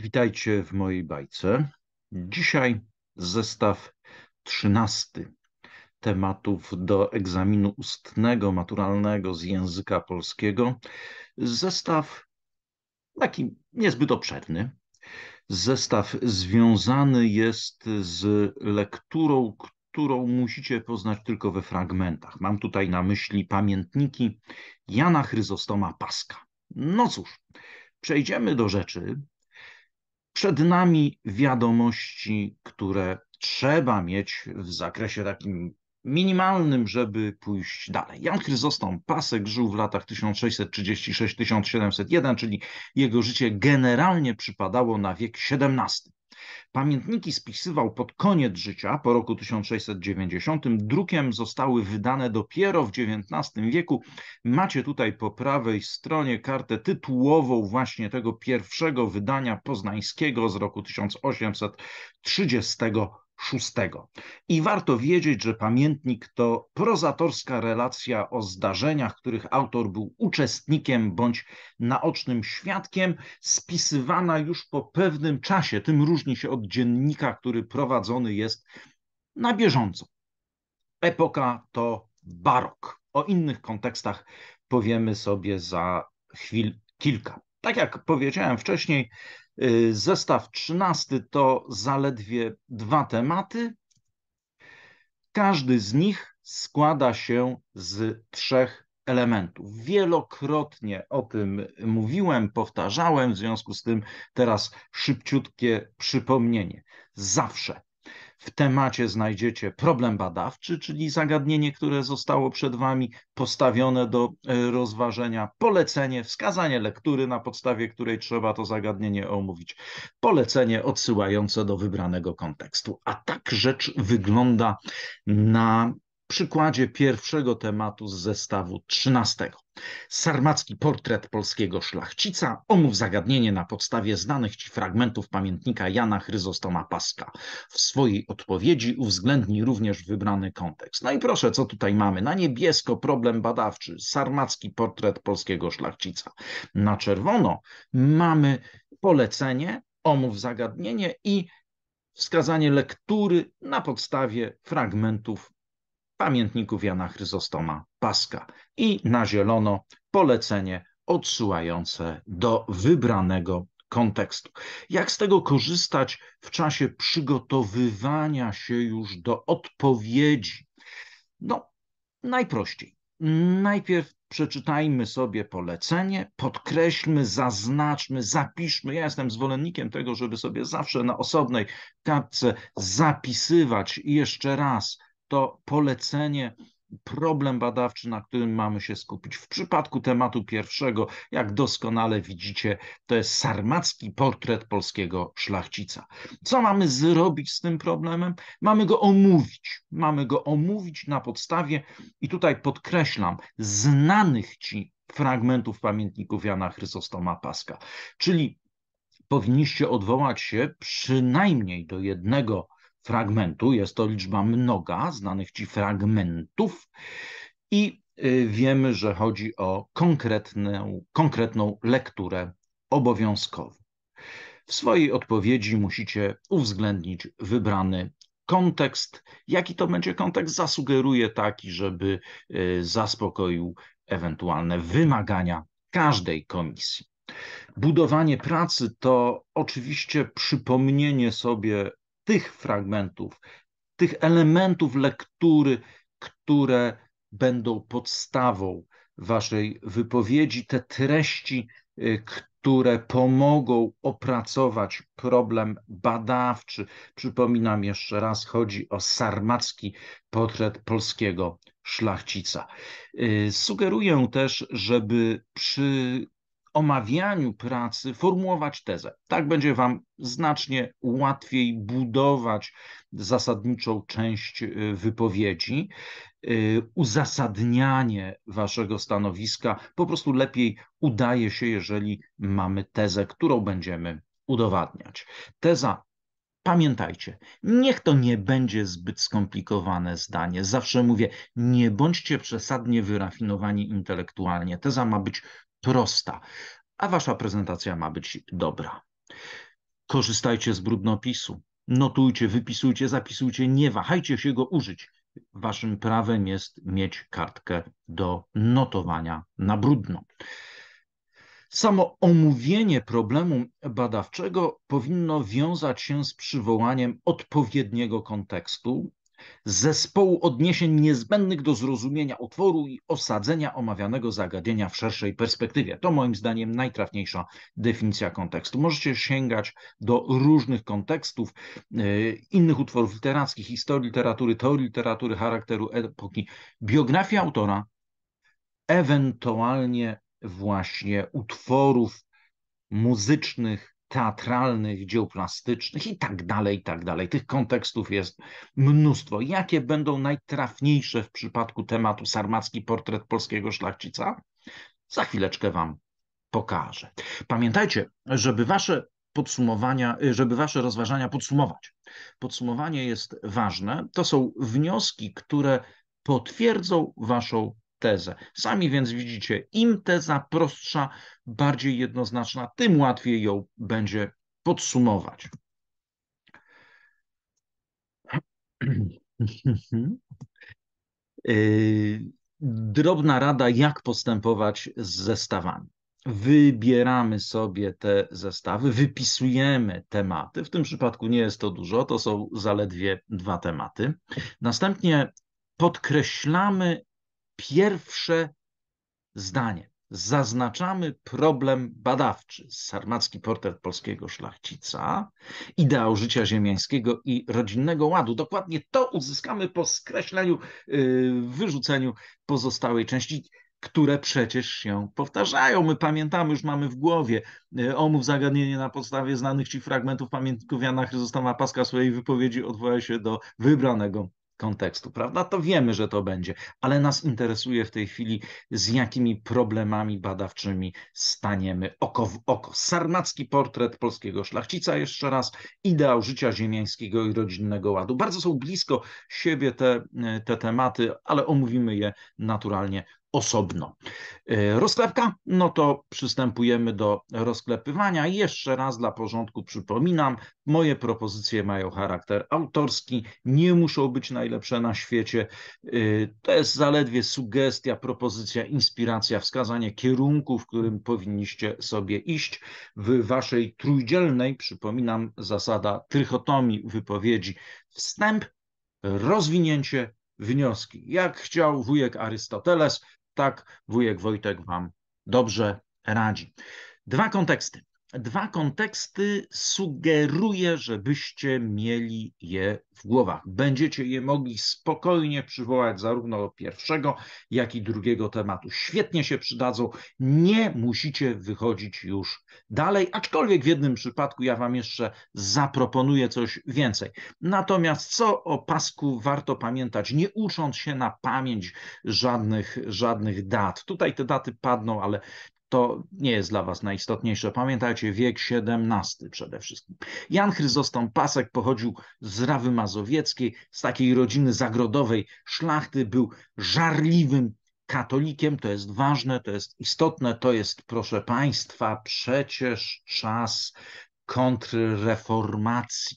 Witajcie w mojej bajce. Dzisiaj zestaw trzynasty tematów do egzaminu ustnego, maturalnego z języka polskiego. Zestaw taki niezbyt obszerny. Zestaw związany jest z lekturą, którą musicie poznać tylko we fragmentach. Mam tutaj na myśli pamiętniki Jana Chryzostoma Paska. No cóż, przejdziemy do rzeczy. Przed nami wiadomości, które trzeba mieć w zakresie takim minimalnym, żeby pójść dalej. Jan Chryzostom Pasek żył w latach 1636-1701, czyli jego życie generalnie przypadało na wiek XVII. Pamiętniki spisywał pod koniec życia, po roku 1690. Drukiem zostały wydane dopiero w XIX wieku. Macie tutaj po prawej stronie kartę tytułową właśnie tego pierwszego wydania poznańskiego z roku 1830 VI. I warto wiedzieć, że pamiętnik to prozatorska relacja o zdarzeniach, których autor był uczestnikiem bądź naocznym świadkiem, spisywana już po pewnym czasie. Tym różni się od dziennika, który prowadzony jest na bieżąco. Epoka to barok. O innych kontekstach powiemy sobie za chwil kilka. Tak jak powiedziałem wcześniej, zestaw trzynasty to zaledwie dwa tematy. Każdy z nich składa się z trzech elementów. Wielokrotnie o tym mówiłem, powtarzałem, w związku z tym teraz szybciutkie przypomnienie. Zawsze w temacie znajdziecie problem badawczy, czyli zagadnienie, które zostało przed Wami postawione do e, rozważenia, polecenie, wskazanie lektury, na podstawie której trzeba to zagadnienie omówić, polecenie odsyłające do wybranego kontekstu. A tak rzecz wygląda na przykładzie pierwszego tematu z zestawu trzynastego. Sarmacki portret polskiego szlachcica omów zagadnienie na podstawie znanych ci fragmentów pamiętnika Jana Chryzostoma Paska. W swojej odpowiedzi uwzględni również wybrany kontekst. No i proszę, co tutaj mamy? Na niebiesko problem badawczy, sarmacki portret polskiego szlachcica. Na czerwono mamy polecenie, omów zagadnienie i wskazanie lektury na podstawie fragmentów pamiętników Jana Chryzostoma Paska i na zielono polecenie odsyłające do wybranego kontekstu. Jak z tego korzystać w czasie przygotowywania się już do odpowiedzi? No, najprościej. Najpierw przeczytajmy sobie polecenie, podkreślmy, zaznaczmy, zapiszmy. Ja jestem zwolennikiem tego, żeby sobie zawsze na osobnej kartce zapisywać jeszcze raz to polecenie, problem badawczy, na którym mamy się skupić. W przypadku tematu pierwszego, jak doskonale widzicie, to jest sarmacki portret polskiego szlachcica. Co mamy zrobić z tym problemem? Mamy go omówić. Mamy go omówić na podstawie, i tutaj podkreślam, znanych ci fragmentów pamiętników Jana Chrysostoma Paska. Czyli powinniście odwołać się przynajmniej do jednego fragmentu, jest to liczba mnoga znanych ci fragmentów i y, wiemy, że chodzi o konkretną, konkretną lekturę obowiązkową. W swojej odpowiedzi musicie uwzględnić wybrany kontekst. Jaki to będzie kontekst? Zasugeruję taki, żeby y, zaspokoił ewentualne wymagania każdej komisji. Budowanie pracy to oczywiście przypomnienie sobie tych fragmentów, tych elementów lektury, które będą podstawą waszej wypowiedzi, te treści, y, które pomogą opracować problem badawczy. Przypominam jeszcze raz, chodzi o sarmacki portret polskiego szlachcica. Y, sugeruję też, żeby przy omawianiu pracy formułować tezę. Tak będzie Wam znacznie łatwiej budować zasadniczą część y, wypowiedzi. Y, uzasadnianie Waszego stanowiska po prostu lepiej udaje się, jeżeli mamy tezę, którą będziemy udowadniać. Teza Pamiętajcie, niech to nie będzie zbyt skomplikowane zdanie. Zawsze mówię, nie bądźcie przesadnie wyrafinowani intelektualnie. Teza ma być prosta, a wasza prezentacja ma być dobra. Korzystajcie z brudnopisu. Notujcie, wypisujcie, zapisujcie, nie wahajcie się go użyć. Waszym prawem jest mieć kartkę do notowania na brudno. Samo omówienie problemu badawczego powinno wiązać się z przywołaniem odpowiedniego kontekstu, zespołu odniesień niezbędnych do zrozumienia utworu i osadzenia omawianego zagadnienia w szerszej perspektywie. To moim zdaniem najtrafniejsza definicja kontekstu. Możecie sięgać do różnych kontekstów, yy, innych utworów literackich, historii literatury, teorii literatury, charakteru epoki, biografii autora, ewentualnie właśnie utworów muzycznych, teatralnych, dzieł plastycznych i tak dalej, i tak dalej. Tych kontekstów jest mnóstwo. Jakie będą najtrafniejsze w przypadku tematu sarmacki portret polskiego szlachcica? Za chwileczkę Wam pokażę. Pamiętajcie, żeby Wasze podsumowania, żeby Wasze rozważania podsumować. Podsumowanie jest ważne. To są wnioski, które potwierdzą Waszą tezę. Sami więc widzicie, im teza prostsza, bardziej jednoznaczna, tym łatwiej ją będzie podsumować. Yy, drobna rada, jak postępować z zestawami. Wybieramy sobie te zestawy, wypisujemy tematy. W tym przypadku nie jest to dużo, to są zaledwie dwa tematy. Następnie podkreślamy pierwsze zdanie. Zaznaczamy problem badawczy. Sarmacki portret polskiego szlachcica, ideał życia ziemiańskiego i rodzinnego ładu. Dokładnie to uzyskamy po skreśleniu, yy, wyrzuceniu pozostałej części które przecież się powtarzają. My pamiętamy, już mamy w głowie yy, omów zagadnienie na podstawie znanych ci fragmentów pamiętników Jana Chryzostoma Paska swojej wypowiedzi odwołuje się do wybranego kontekstu, prawda? To wiemy, że to będzie, ale nas interesuje w tej chwili, z jakimi problemami badawczymi staniemy oko w oko. Sarmacki portret polskiego szlachcica, jeszcze raz, ideał życia ziemiańskiego i rodzinnego ładu. Bardzo są blisko siebie te, te tematy, ale omówimy je naturalnie osobno. E, rozklepka, no to przystępujemy do rozklepywania. Jeszcze raz dla porządku przypominam, moje propozycje mają charakter autorski, nie muszą być najlepsze na świecie. E, to jest zaledwie sugestia, propozycja, inspiracja, wskazanie kierunku, w którym powinniście sobie iść. W waszej trójdzielnej, przypominam, zasada trychotomii wypowiedzi, wstęp, rozwinięcie, wnioski. Jak chciał wujek Arystoteles, tak wujek Wojtek Wam dobrze radzi. Dwa konteksty. Dwa konteksty sugeruję, żebyście mieli je w głowach. Będziecie je mogli spokojnie przywołać zarówno pierwszego, jak i drugiego tematu. Świetnie się przydadzą. Nie musicie wychodzić już dalej, aczkolwiek w jednym przypadku ja Wam jeszcze zaproponuję coś więcej. Natomiast co o pasku warto pamiętać, nie ucząc się na pamięć żadnych, żadnych dat. Tutaj te daty padną, ale to nie jest dla Was najistotniejsze. Pamiętajcie, wiek XVII przede wszystkim. Jan Chryzostom Pasek pochodził z Rawy Mazowieckiej, z takiej rodziny zagrodowej szlachty, był żarliwym katolikiem, to jest ważne, to jest istotne, to jest, proszę Państwa, przecież czas kontrreformacji.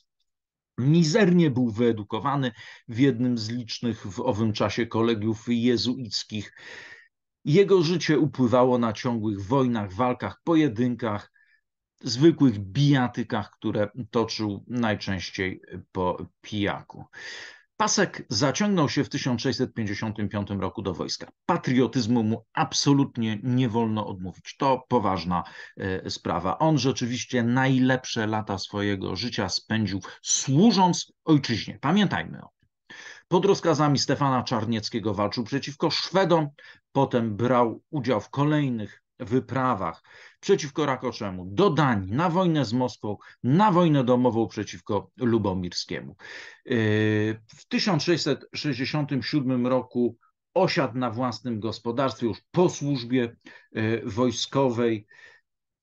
Mizernie był wyedukowany w jednym z licznych w owym czasie kolegiów jezuickich. Jego życie upływało na ciągłych wojnach, walkach, pojedynkach, zwykłych bijatykach, które toczył najczęściej po pijaku. Pasek zaciągnął się w 1655 roku do wojska. Patriotyzmu mu absolutnie nie wolno odmówić. To poważna e, sprawa. On rzeczywiście najlepsze lata swojego życia spędził służąc ojczyźnie. Pamiętajmy o. Pod rozkazami Stefana Czarnieckiego walczył przeciwko Szwedom, potem brał udział w kolejnych wyprawach przeciwko Rakoczemu, do Danii, na wojnę z Moskwą, na wojnę domową przeciwko Lubomirskiemu. Yy, w 1667 roku osiadł na własnym gospodarstwie już po służbie yy, wojskowej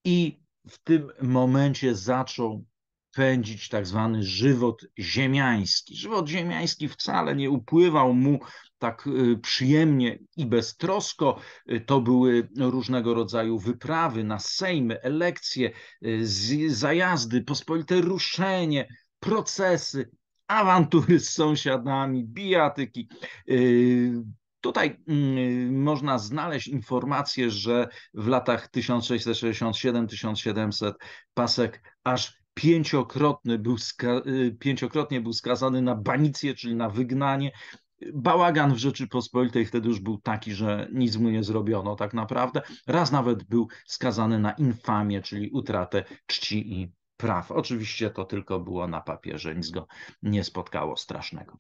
i w tym momencie zaczął pędzić tak zwany żywot ziemiański. Żywot ziemiański wcale nie upływał mu tak y, przyjemnie i beztrosko. Y, to były różnego rodzaju wyprawy na sejmy, elekcje, y, zajazdy, pospolite ruszenie, procesy, awantury z sąsiadami, bijatyki. Tutaj mm, można znaleźć informację, że w latach 1667-1700 Pasek aż pięciokrotny był pięciokrotnie był skazany na banicję, czyli na wygnanie bałagan w Rzeczypospolitej wtedy już był taki, że nic mu nie zrobiono tak naprawdę. Raz nawet był skazany na infamię, czyli utratę czci i praw. Oczywiście to tylko było na papierze, nic go nie spotkało strasznego.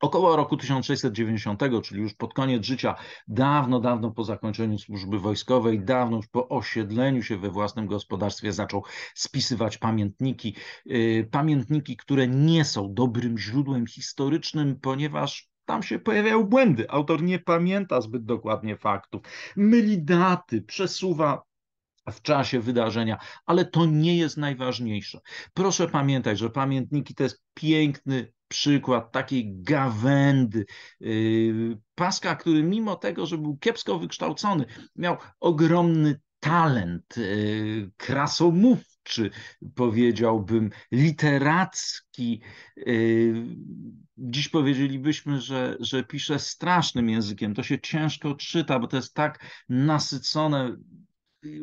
Około roku 1690, czyli już pod koniec życia, dawno, dawno po zakończeniu służby wojskowej, dawno już po osiedleniu się we własnym gospodarstwie, zaczął spisywać pamiętniki. Y, pamiętniki, które nie są dobrym źródłem historycznym, ponieważ tam się pojawiają błędy. Autor nie pamięta zbyt dokładnie faktów, myli daty, przesuwa w czasie wydarzenia, ale to nie jest najważniejsze. Proszę pamiętać, że pamiętniki to jest piękny przykład takiej gawędy. Yy, Paska, który mimo tego, że był kiepsko wykształcony, miał ogromny talent yy, krasomówczy, powiedziałbym, literacki. Yy, dziś powiedzielibyśmy, że, że pisze strasznym językiem. To się ciężko czyta, bo to jest tak nasycone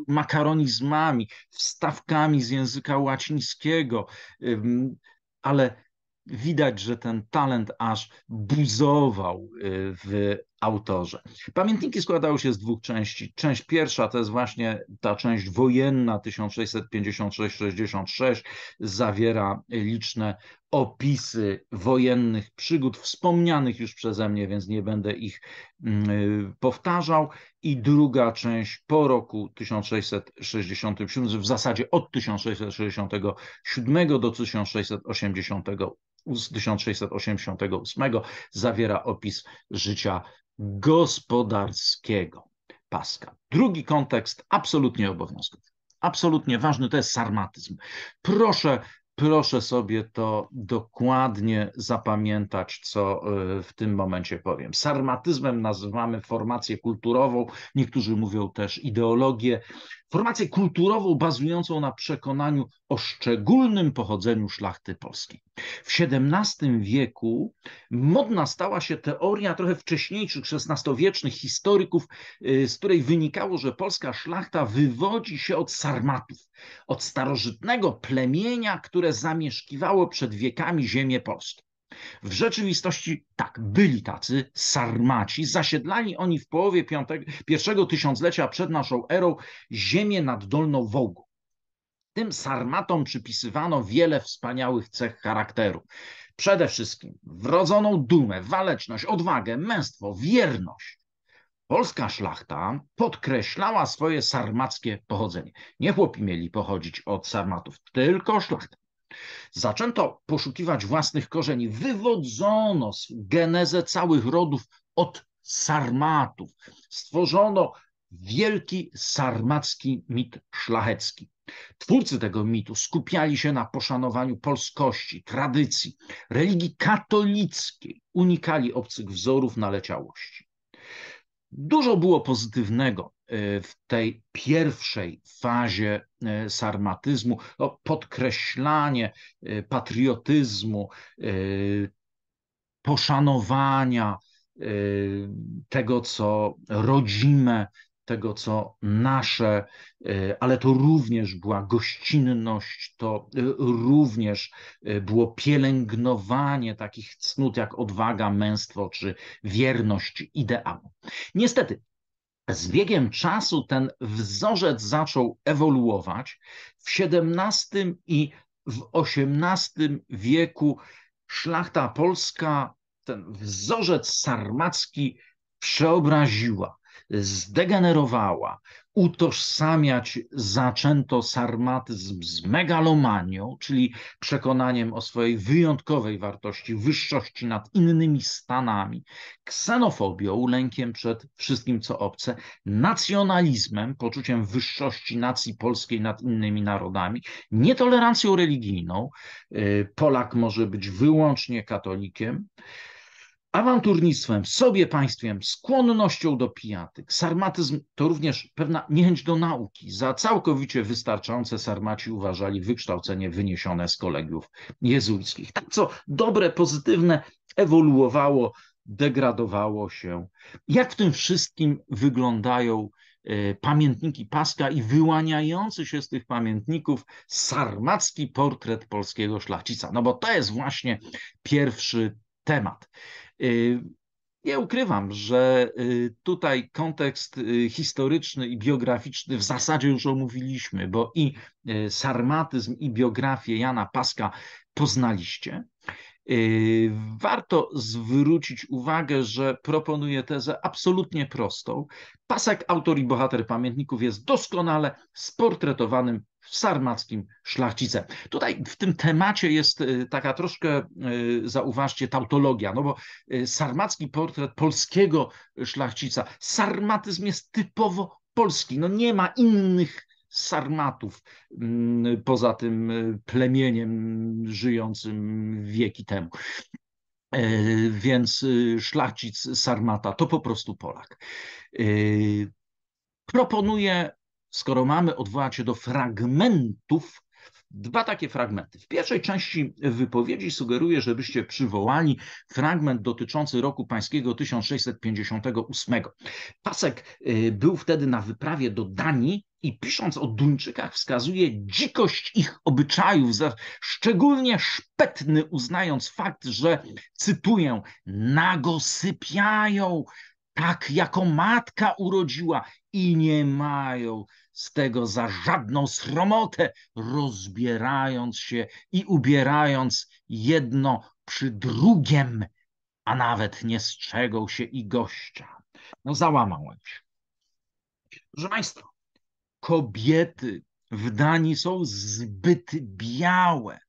makaronizmami, wstawkami z języka łacińskiego, ale widać, że ten talent aż buzował y, w autorze. Pamiętniki składały się z dwóch części. Część pierwsza to jest właśnie ta część wojenna 1656-66, zawiera liczne opisy wojennych przygód wspomnianych już przeze mnie, więc nie będę ich mm, powtarzał. I druga część po roku 1667, w zasadzie od 1667 do 1680 z 1688 zawiera opis życia gospodarskiego Paska. Drugi kontekst absolutnie obowiązkowy, absolutnie ważny, to jest sarmatyzm. Proszę Proszę sobie to dokładnie zapamiętać, co e, w tym momencie powiem. Sarmatyzmem nazywamy formację kulturową, niektórzy mówią też ideologię, formację kulturową bazującą na przekonaniu o szczególnym pochodzeniu szlachty polskiej. W XVII wieku modna stała się teoria trochę wcześniejszych, XVI-wiecznych historyków, e, z której wynikało, że polska szlachta wywodzi się od sarmatów, od starożytnego plemienia, które zamieszkiwało przed wiekami ziemię polskie. W rzeczywistości tak, byli tacy sarmaci, zasiedlali oni w połowie pierwszego tysiąclecia przed naszą erą ziemię nad Dolną Wołgą. Tym sarmatom przypisywano wiele wspaniałych cech charakteru. Przede wszystkim wrodzoną dumę, waleczność, odwagę, męstwo, wierność. Polska szlachta podkreślała swoje sarmackie pochodzenie. Nie chłopi mieli pochodzić od sarmatów, tylko szlachta. Zaczęto poszukiwać własnych korzeni. Wywodzono genezę całych rodów od sarmatów. Stworzono wielki sarmacki mit szlachecki. Twórcy tego mitu skupiali się na poszanowaniu polskości, tradycji, religii katolickiej, unikali obcych wzorów naleciałości. Dużo było pozytywnego e, w tej pierwszej fazie e, sarmatyzmu, no, podkreślanie e, patriotyzmu, poszanowania tego, co rodzime, tego, co nasze, e, ale to również była gościnność, to e, również e, było pielęgnowanie takich cnót jak odwaga, męstwo czy wierność ideału. Niestety, z biegiem czasu ten wzorzec zaczął ewoluować. W XVII i w XVIII wieku szlachta polska ten wzorzec sarmacki przeobraziła zdegenerowała, utożsamiać zaczęto sarmatyzm z megalomanią, czyli przekonaniem o swojej wyjątkowej wartości, wyższości nad innymi stanami, ksenofobią, lękiem przed wszystkim, co obce, nacjonalizmem, poczuciem wyższości nacji polskiej nad innymi narodami, nietolerancją religijną. Y, Polak może być wyłącznie katolikiem awanturnictwem, sobie państwem, skłonnością do pijatyk. Sarmatyzm to również pewna niechęć do nauki. Za całkowicie wystarczające sarmaci uważali wykształcenie wyniesione z kolegiów jezuickich. Tak co dobre, pozytywne ewoluowało, degradowało się. Jak w tym wszystkim wyglądają e, pamiętniki Paska i wyłaniający się z tych pamiętników sarmacki portret polskiego szlachcica. No bo to jest właśnie pierwszy temat. Y, nie ukrywam, że y, tutaj kontekst y, historyczny i biograficzny w zasadzie już omówiliśmy, bo i sarmatyzm, i biografię Jana Paska poznaliście. Warto zwrócić uwagę, że proponuję tezę absolutnie prostą. Pasek, autor i bohater pamiętników jest doskonale sportretowanym sarmackim szlachcicem. Tutaj w tym temacie jest y, taka troszkę, y, zauważcie, tautologia, no bo y, sarmacki portret polskiego szlachcica, sarmatyzm jest typowo polski, no nie ma innych sarmatów mm, poza tym plemieniem żyjącym wieki temu. Więc szlachcic Sarmata to po prostu Polak. Proponuję skoro mamy odwołać się do fragmentów, dwa takie fragmenty. W pierwszej części wypowiedzi sugeruję, żebyście przywołali fragment dotyczący roku pańskiego 1658. Pasek y, był wtedy na wyprawie do Danii i pisząc o Duńczykach wskazuje dzikość ich obyczajów, za szczególnie szpetny uznając fakt, że, cytuję, nago sypiają, tak jako matka urodziła i nie mają z tego za żadną sromotę, rozbierając się i ubierając jedno przy drugim, a nawet nie strzegą się i gościa. No załamałem się. Proszę Państwa, kobiety w Danii są zbyt białe.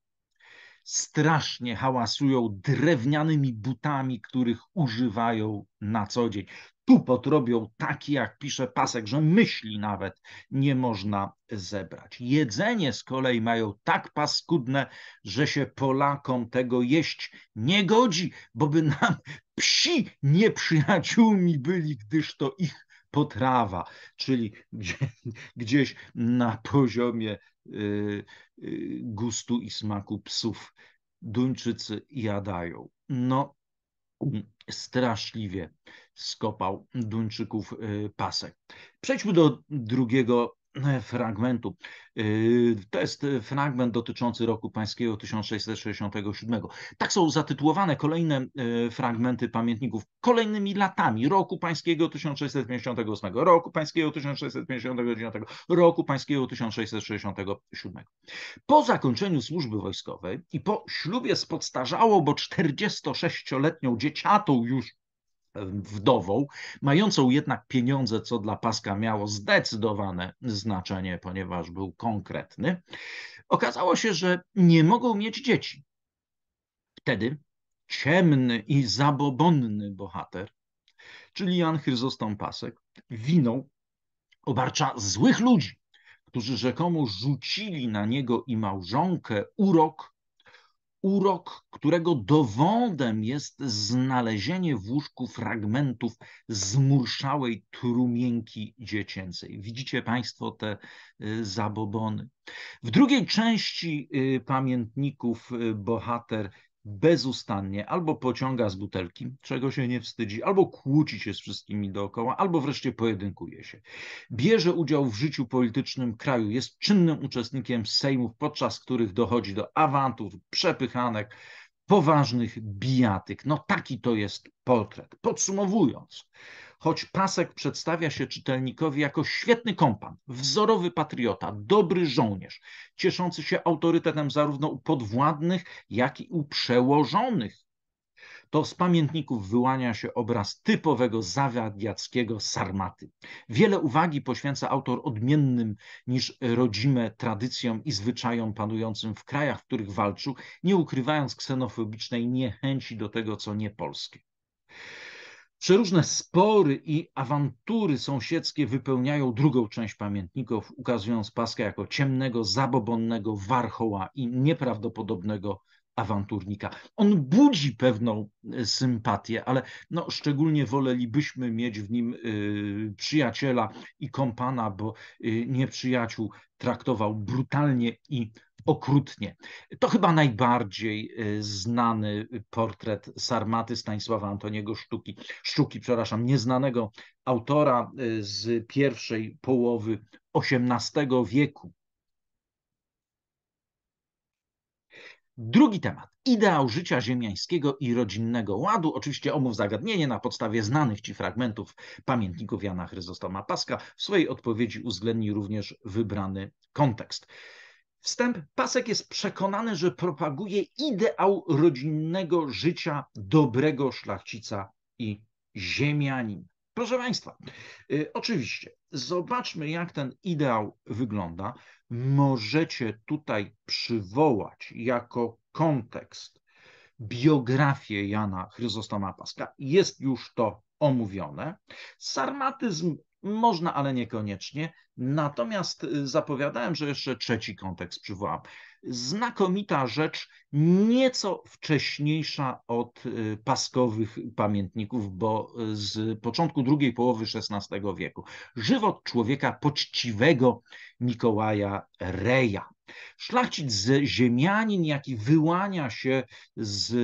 Strasznie hałasują drewnianymi butami, których używają na co dzień tupot robią taki, jak pisze Pasek, że myśli nawet nie można zebrać. Jedzenie z kolei mają tak paskudne, że się Polakom tego jeść nie godzi, bo by nam psi nieprzyjaciółmi byli, gdyż to ich potrawa, czyli gdzie, gdzieś na poziomie y, y, gustu i smaku psów Duńczycy jadają. No, straszliwie skopał Duńczyków y, pasek. Przejdźmy do drugiego fragmentu. Y, to jest fragment dotyczący roku pańskiego 1667. Tak są zatytułowane kolejne y, fragmenty pamiętników kolejnymi latami roku pańskiego 1658, roku pańskiego 1659, roku pańskiego 1667. Po zakończeniu służby wojskowej i po ślubie z podstarzałą, bo 46-letnią dzieciatą już wdową, mającą jednak pieniądze, co dla Paska miało zdecydowane znaczenie, ponieważ był konkretny, okazało się, że nie mogą mieć dzieci. Wtedy ciemny i zabobonny bohater, czyli Jan Chryzostom Pasek, winą obarcza złych ludzi, którzy rzekomo rzucili na niego i małżonkę urok urok, którego dowodem jest znalezienie w łóżku fragmentów zmurszałej trumienki dziecięcej. Widzicie Państwo te y, zabobony. W drugiej części y, pamiętników y, bohater bezustannie albo pociąga z butelki, czego się nie wstydzi, albo kłóci się z wszystkimi dookoła, albo wreszcie pojedynkuje się. Bierze udział w życiu politycznym kraju, jest czynnym uczestnikiem sejmów, podczas których dochodzi do awantur, przepychanek, poważnych bijatyk. No taki to jest portret. Podsumowując, choć Pasek przedstawia się czytelnikowi jako świetny kompan, wzorowy patriota, dobry żołnierz, cieszący się autorytetem zarówno u podwładnych, jak i u przełożonych, to z pamiętników wyłania się obraz typowego zawadiackiego sarmaty. Wiele uwagi poświęca autor odmiennym niż rodzime tradycjom i zwyczajom panującym w krajach, w których walczył, nie ukrywając ksenofobicznej niechęci do tego, co nie polskie. Przeróżne spory i awantury sąsiedzkie wypełniają drugą część pamiętników, ukazując Paskę jako ciemnego, zabobonnego warchoła i nieprawdopodobnego awanturnika. On budzi pewną e, sympatię, ale no, szczególnie wolelibyśmy mieć w nim y, przyjaciela i kompana, bo y, nieprzyjaciół traktował brutalnie i okrutnie. To chyba najbardziej znany portret Sarmaty Stanisława Antoniego Sztuki, Sztuki, przepraszam, nieznanego autora z pierwszej połowy XVIII wieku. Drugi temat. Ideał życia ziemiańskiego i rodzinnego ładu. Oczywiście omów zagadnienie na podstawie znanych ci fragmentów pamiętników Jana Chryzostoma Paska. W swojej odpowiedzi uwzględni również wybrany kontekst. Wstęp. Pasek jest przekonany, że propaguje ideał rodzinnego życia dobrego szlachcica i ziemianin. Proszę Państwa, y, oczywiście, zobaczmy, jak ten ideał wygląda. Możecie tutaj przywołać jako kontekst biografię Jana Chryzostoma Paska. Jest już to omówione. Sarmatyzm można, ale niekoniecznie. Natomiast y, zapowiadałem, że jeszcze trzeci kontekst przywołam. Znakomita rzecz, nieco wcześniejsza od y, paskowych pamiętników, bo y, z początku drugiej połowy XVI wieku. Żywot człowieka poczciwego Mikołaja Reja. Szlachcic ziemianin, jaki wyłania się z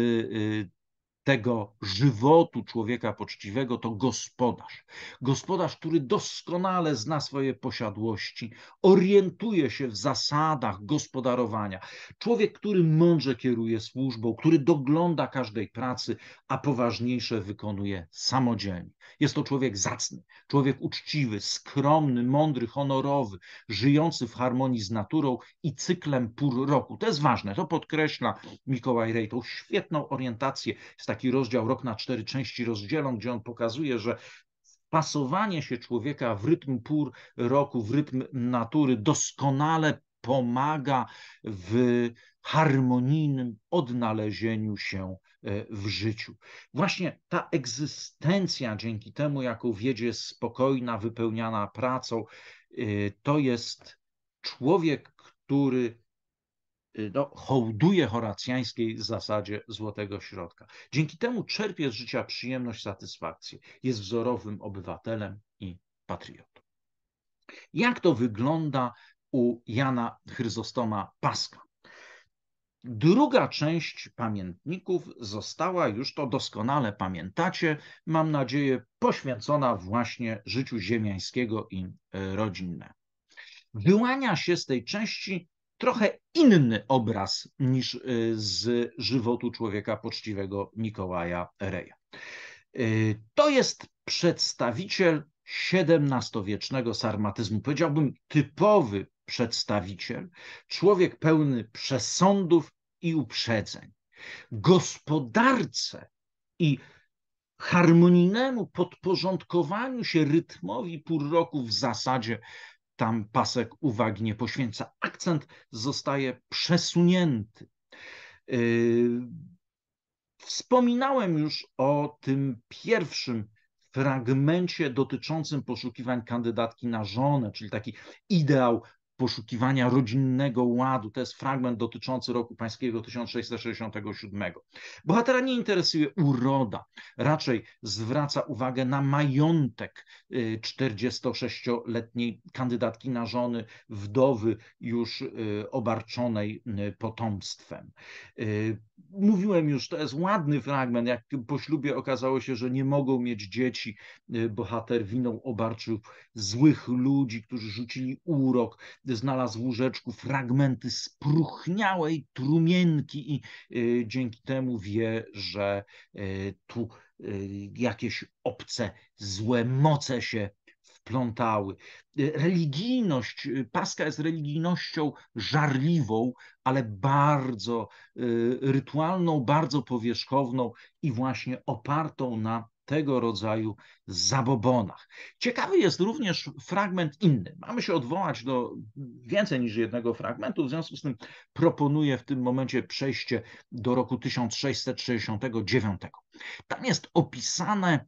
tego żywotu człowieka poczciwego to gospodarz. Gospodarz, który doskonale zna swoje posiadłości, orientuje się w zasadach gospodarowania. Człowiek, który mądrze kieruje służbą, który dogląda każdej pracy, a poważniejsze wykonuje samodzielnie. Jest to człowiek zacny, człowiek uczciwy, skromny, mądry, honorowy, żyjący w harmonii z naturą i cyklem pór roku. To jest ważne, to podkreśla Mikołaj Rej, tą świetną orientację. Jest taki rozdział Rok na cztery części rozdzielą, gdzie on pokazuje, że pasowanie się człowieka w rytm pór roku, w rytm natury doskonale pomaga w harmonijnym odnalezieniu się e, w życiu. Właśnie ta egzystencja, dzięki temu, jaką wiedzie spokojna, wypełniana pracą, e, to jest człowiek, który no, hołduje horacjańskiej zasadzie złotego środka. Dzięki temu czerpie z życia przyjemność, satysfakcję. Jest wzorowym obywatelem i patriotą. Jak to wygląda u Jana Chryzostoma Paska? Druga część pamiętników została, już to doskonale pamiętacie, mam nadzieję, poświęcona właśnie życiu ziemiańskiego i y, rodzinne. Wyłania się z tej części trochę inny obraz niż y, z żywotu człowieka poczciwego Mikołaja Reja. Y, to jest przedstawiciel XVII-wiecznego sarmatyzmu, powiedziałbym typowy przedstawiciel, człowiek pełny przesądów i uprzedzeń. Gospodarce i harmonijnemu podporządkowaniu się rytmowi pół roku w zasadzie tam pasek uwagi nie poświęca. Akcent zostaje przesunięty. Yy, wspominałem już o tym pierwszym fragmencie dotyczącym poszukiwań kandydatki na żonę, czyli taki ideał poszukiwania rodzinnego ładu. To jest fragment dotyczący roku pańskiego 1667. Bohatera nie interesuje uroda, raczej zwraca uwagę na majątek 46-letniej y, kandydatki na żony, wdowy już y, obarczonej y, potomstwem. Mówiłem już, to jest ładny fragment, jak po ślubie okazało się, że nie mogą mieć dzieci, bohater winą obarczył złych ludzi, którzy rzucili urok, znalazł w łóżeczku fragmenty spruchniałej trumienki i y, dzięki temu wie, że y, tu y, jakieś obce, złe moce się wplątały. Religijność, Paska jest religijnością żarliwą, ale bardzo rytualną, bardzo powierzchowną i właśnie opartą na tego rodzaju zabobonach. Ciekawy jest również fragment inny. Mamy się odwołać do więcej niż jednego fragmentu, w związku z tym proponuję w tym momencie przejście do roku 1669. Tam jest opisane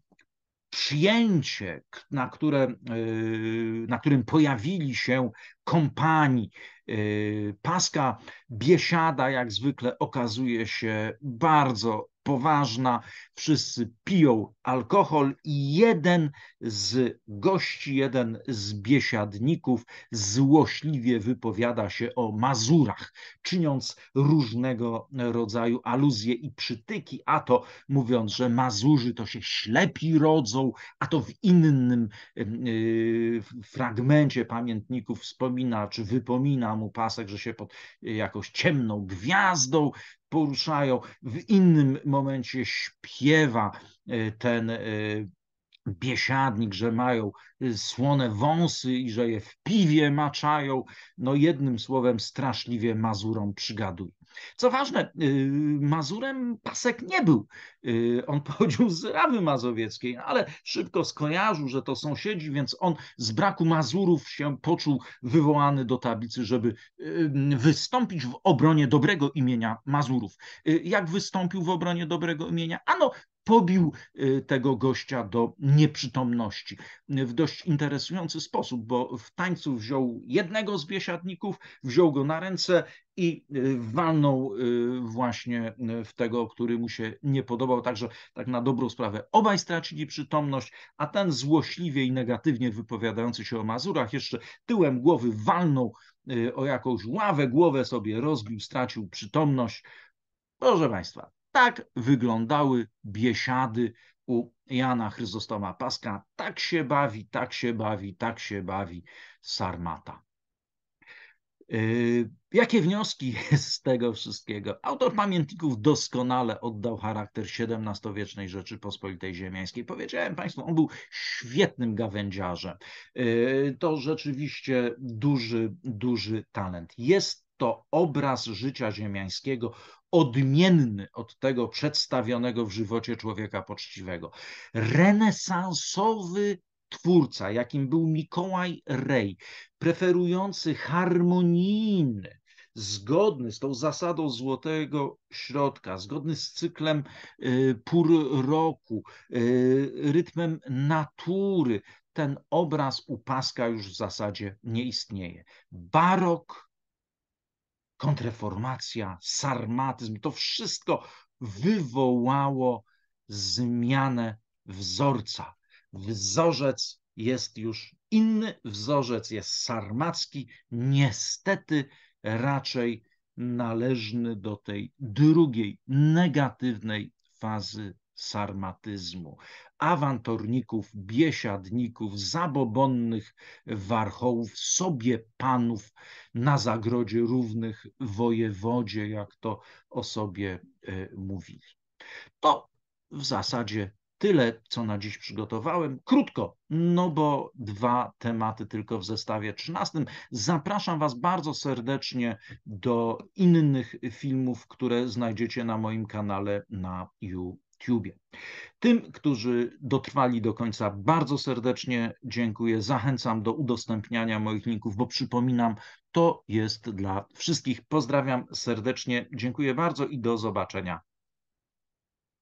przyjęcie, na, które, yy, na którym pojawili się kompanii. Yy, Paska biesiada, jak zwykle, okazuje się bardzo poważna, wszyscy piją alkohol i jeden z gości, jeden z biesiadników złośliwie wypowiada się o Mazurach, czyniąc różnego rodzaju aluzje i przytyki, a to mówiąc, że Mazurzy to się ślepi rodzą, a to w innym yy, fragmencie pamiętników wspomina, czy wypomina mu pasek, że się pod jakąś ciemną gwiazdą poruszają. W innym momencie śpiewa e, ten e, biesiadnik, że mają e, słone wąsy i że je w piwie maczają. No jednym słowem straszliwie Mazurom przygaduje. Co ważne, y, Mazurem Pasek nie był. Y, on pochodził z Rawy Mazowieckiej, ale szybko skojarzył, że to sąsiedzi, więc on z braku Mazurów się poczuł wywołany do tablicy, żeby y, wystąpić w obronie dobrego imienia Mazurów. Jak wystąpił w obronie dobrego imienia? Ano, pobił y, tego gościa do nieprzytomności w dość interesujący sposób, bo w tańcu wziął jednego z biesiadników, wziął go na ręce i y, walnął y, właśnie w tego, który mu się nie podobał. Także tak na dobrą sprawę obaj stracili przytomność, a ten złośliwie i negatywnie wypowiadający się o Mazurach jeszcze tyłem głowy walnął o jakąś ławę, głowę sobie rozbił, stracił przytomność. Proszę Państwa, tak wyglądały biesiady u Jana Chryzostoma Paska. Tak się bawi, tak się bawi, tak się bawi Sarmata. Yy, jakie wnioski z tego wszystkiego? Autor pamiętników doskonale oddał charakter XVII-wiecznej Rzeczypospolitej Ziemiańskiej. Powiedziałem Państwu, on był świetnym gawędziarzem. Yy, to rzeczywiście duży, duży talent. Jest to obraz życia ziemiańskiego odmienny od tego przedstawionego w żywocie człowieka poczciwego. Renesansowy twórca, jakim był Mikołaj Rej, preferujący harmonijny, zgodny z tą zasadą złotego środka, zgodny z cyklem y, pór roku, y, rytmem natury, ten obraz u Paska już w zasadzie nie istnieje. Barok kontreformacja, sarmatyzm, to wszystko wywołało zmianę wzorca. Wzorzec jest już inny, wzorzec jest sarmacki, niestety raczej należny do tej drugiej, negatywnej fazy sarmatyzmu, awantorników, biesiadników, zabobonnych warchołów, sobie panów na zagrodzie równych wojewodzie, jak to o sobie e, mówili. To w zasadzie tyle, co na dziś przygotowałem. Krótko, no bo dwa tematy tylko w zestawie 13. Zapraszam Was bardzo serdecznie do innych filmów, które znajdziecie na moim kanale na YouTube. Tym, którzy dotrwali do końca, bardzo serdecznie dziękuję. Zachęcam do udostępniania moich linków, bo przypominam, to jest dla wszystkich. Pozdrawiam serdecznie, dziękuję bardzo i do zobaczenia.